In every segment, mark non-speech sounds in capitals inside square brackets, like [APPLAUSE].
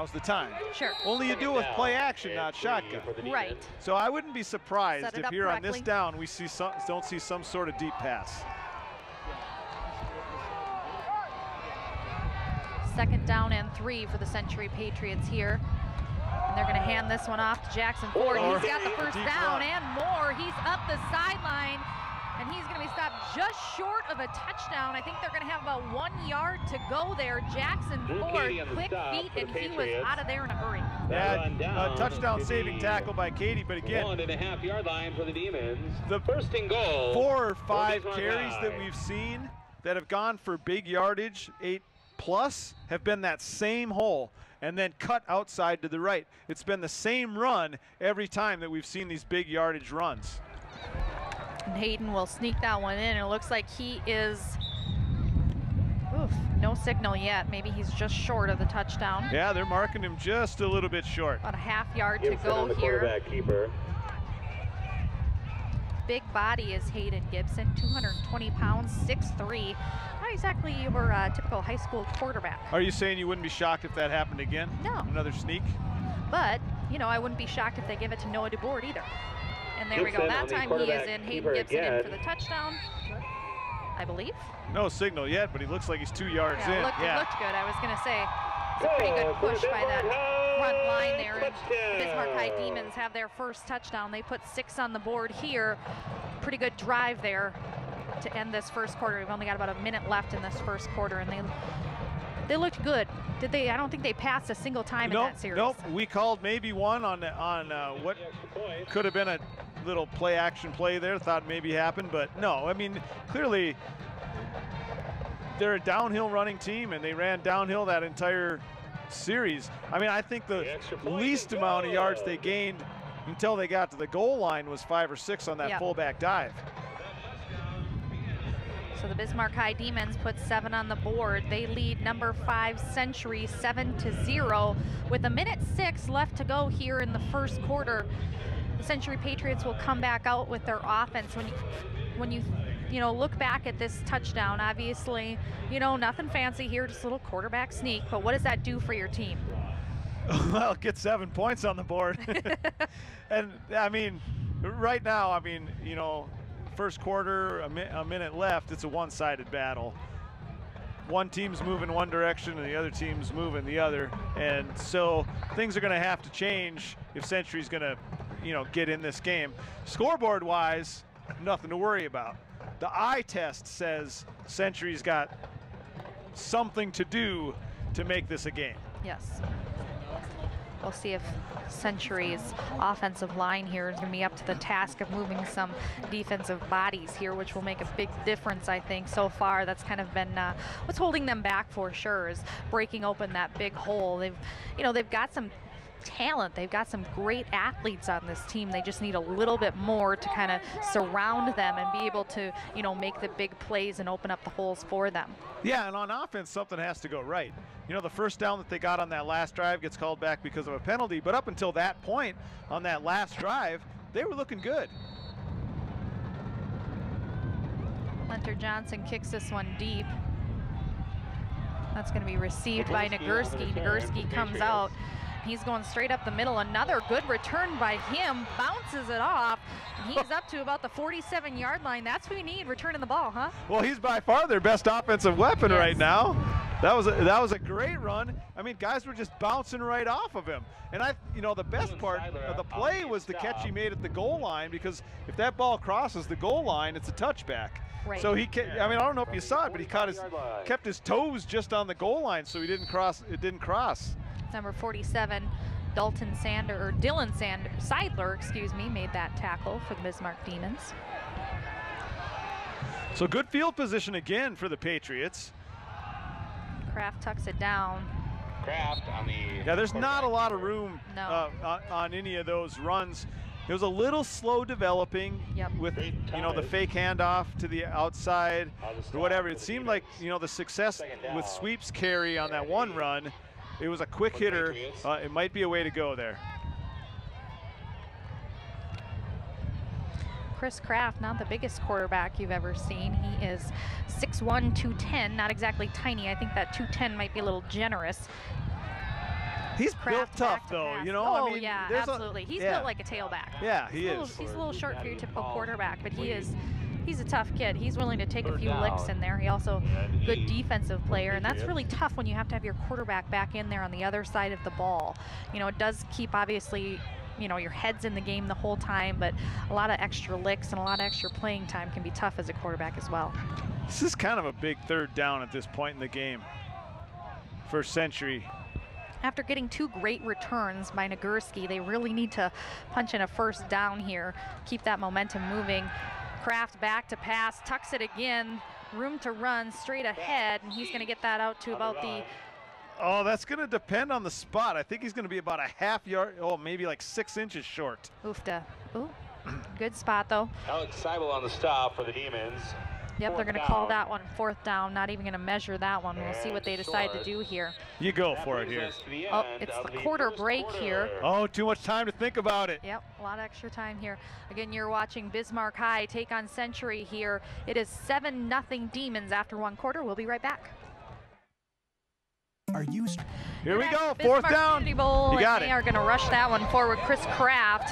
now's the time. Sure. Only you do it with play action, not shotgun. Right. So I wouldn't be surprised if up here on this down we see some, don't see some sort of deep pass. Second down and three for the Century Patriots here. And they're going to hand this one off to Jackson Ford. Or- He's got the first down run. and more. He's up the sideline. And he's going to be stopped just short of a touchdown. I think they're going to have about one yard to go there. Jackson Drew Ford, Katie on the quick feet, for the and he was out of there in a hurry. Yeah, run uh, a touchdown-saving tackle by Katie, but again, One and a half yard line for the Demons. The first and goal. four or five Bismarck carries that we've seen that have gone for big yardage, eight plus, have been that same hole and then cut outside to the right. It's been the same run every time that we've seen these big yardage runs. And Hayden will sneak that one in. It looks like he is. Oof, no signal yet. Maybe he's just short of the touchdown. Yeah, they're marking him just a little bit short. About a half yard to Gibson on go the here. quarterback keeper. Big body is Hayden Gibson, 220 pounds, 6'3". Not exactly your uh, typical high school quarterback. Are you saying you wouldn't be shocked if that happened again? No. Another sneak? But, you know, I wouldn't be shocked if they give it to Noah DeBoard either. And there we go. That time he is in. Hayden keeper Gibson in for the touchdown, I believe. No signal yet, but he looks like he's two yards Yeah, in. looked, yeah. looked good. I was going to say it's a pretty good push by that front line there. And Bismarck High Demons have their first touchdown. They put six on the board here. Pretty good drive there to end this first quarter. We've only got about a minute left in this first quarter, and they they looked good. Did they? I don't think they passed a single time Nope, in that series. nope. We called maybe one on on uh, what could have been a little play action play there. Thought maybe happened, but no. I mean, clearly they're a downhill running team, and they ran downhill that entire series. I mean, I think the The least amount of yards they gained until they got to the goal line was five or six on that Yep. fullback dive. So the Bismarck High Demons put seven on the board. They lead number five Century seven to zero with a minute six left to go here in the first quarter. The Century Patriots will come back out with their offense. When you, when you, you know, look back at this touchdown, obviously, you know, nothing fancy here, just a little quarterback sneak. But what does that do for your team? [LAUGHS] well, get seven points on the board. [LAUGHS] [LAUGHS] and I mean, right now, I mean, you know, first quarter, a, mi- a minute left, it's a one sided battle. One team's moving one direction and the other team's moving the other. And so things are going to have to change if Century's going to, you know, get in this game. Scoreboard wise, nothing to worry about. The eye test says Century's got something to do to make this a game. Yes. We'll see if Century's offensive line here is going to be up to the task of moving some defensive bodies here, which will make a big difference, I think. So far, that's kind of been uh, what's holding them back for sure is breaking open that big hole. They've, you know, they've got some talent. They've got some great athletes on this team. They just need a little bit more to kind of surround them and be able to, you know, make the big plays and open up the holes for them. Yeah, and on offense, something has to go right. You know, the first down that they got on that last drive gets called back because of a penalty, but up until that point on that last drive, they were looking good. Hunter Johnson kicks this one deep. That's going to be received by Nagurski on Nagurski. Nagurski the comes Patriots. Out. He's going straight up the middle. Another good return by him. Bounces it off. He's [LAUGHS] up to about the 47 yard line. That's what we need, returning the ball, huh? Well, he's by far their best offensive weapon right now. That was a, that was a great run. I mean, guys were just bouncing right off of him. And I, you know, the best part of the play was the catch he made at the goal line because if that ball crosses the goal line, it's a touchback. Right. So he, ca- I mean, I don't know if you saw it, but he caught his, 45 yard line. kept his toes just on the goal line, so he didn't cross. It didn't cross. Number 47, Dalton Sander, or Dylan Sander, Seidler, excuse me, made that tackle for the Bismarck Demons. So good field position again for the Patriots. Kraft tucks it down. Kraft on the. Yeah, there's not a lot of room No. uh, on, on any of those runs. It was a little slow developing Yep. with you know the fake handoff to the outside or whatever. It seemed like you know the success with sweeps carry on that one run. It was a quick hitter. Uh, it might be a way to go there. Chris Kraft, not the biggest quarterback you've ever seen. He is 6'1", 210, not exactly tiny. I think that 210 might be a little generous. He's Kraft built tough, to though, pass. you know, I Oh mean, yeah, there's a- absolutely. He's yeah. built like a tailback. Yeah, he he's a little, is. he's a little short for your typical Call. quarterback, but he is he's a tough kid. He's willing to take a Third few licks in there. He also And good defensive player, and that's really tough when you have to have your quarterback back in there on the other side of the ball. You know, it does keep obviously. You know, your head's in the game the whole time, but a lot of extra licks and a lot of extra playing time can be tough as a quarterback as well. This is kind of a big third down at this point in the game first Century. After getting two great returns by Nagurski, they really need to punch in a first down here, keep that momentum moving. Kraft back to pass, tucks it again, room to run straight ahead, and he's going to get that out to about the Oh, that's going to depend on the spot. I think he's going to be about a half yard, oh, maybe like six inches short. oofta. Ooh, good spot though. Alex Seibel on the stop for the Demons. Yep, they're going to call that one fourth down. Not even going to measure that one. We'll see what they And decide to do here. You go That for it here. the Oh, it's the quarter first break quarter. here. Oh, too much time to think about it. Yep, a lot of extra time here. Again, you're watching Bismarck High take on Century here. It is 7 nothing Demons after one quarter. We'll be right back. Are you Here we go, to fourth down. Bowl, You got and it. They are going to rush that one forward. Chris Kraft.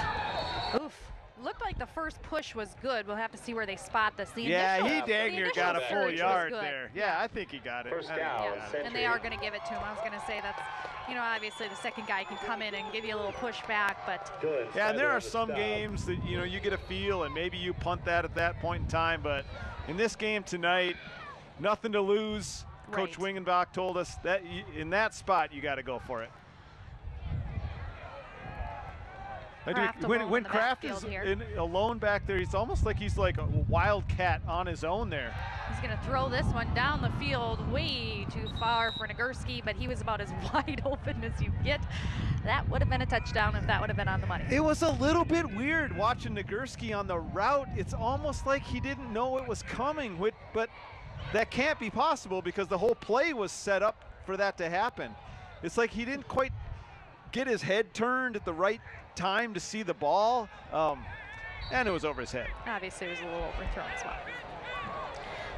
Oof. Looked like the first push was good. We'll have to see where they spot this. The Yeah, initial, he dang near got a full yard there. Yeah, I think he got it. First I think down, got And they are going to give it to him. I was going to say that's, you know, obviously the second guy can come in and give you a little pushback, but Good. Yeah, and there are some games that you know you get a feel, and maybe you punt that at that point in time. But in this game tonight, nothing to lose. Coach Right. Wingenbach told us that in that spot you got to go for it. I do- Kraft when when Kraft is in, alone back there, he's almost like he's like a wildcat on his own there. he's going to throw this one down the field way too far for Nagurski, but he was about as [LAUGHS] wide open as you get. That would have been a touchdown if that would have been on the money. It was a little bit weird watching Nagurski on the route. It's almost like he didn't know it was coming, which- but that can't be possible because the whole play was set up for that to happen. It's like he didn't quite get his head turned at the right time to see the ball, um, and it was over his head. Obviously, it was a little overthrown as well.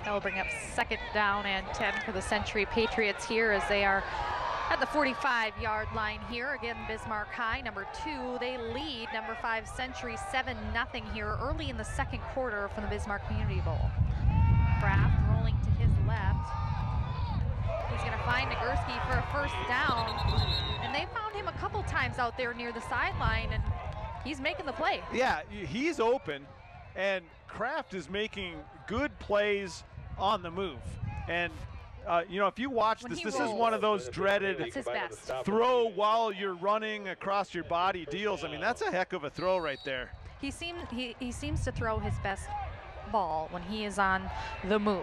That will bring up second down and 10 for the Century Patriots here as they are at the 45-yard line here. Again, Bismarck High, number two. They lead number five Century 7 nothing here early in the second quarter from the Bismarck Community Bowl. Kraft rolling to his left. He's going to find Nagurski for a first down. And they found him a couple times out there near the sideline, and he's making the play. Yeah, he's open, and Kraft is making good plays on the move. And uh, you know, if you watch When this, he this is one of those dreaded That's his Provided the best. stop for throw while you're running across your body deals. I mean, that's a heck of a throw right there. He seems he, he seems to throw his best ball when he is on the move.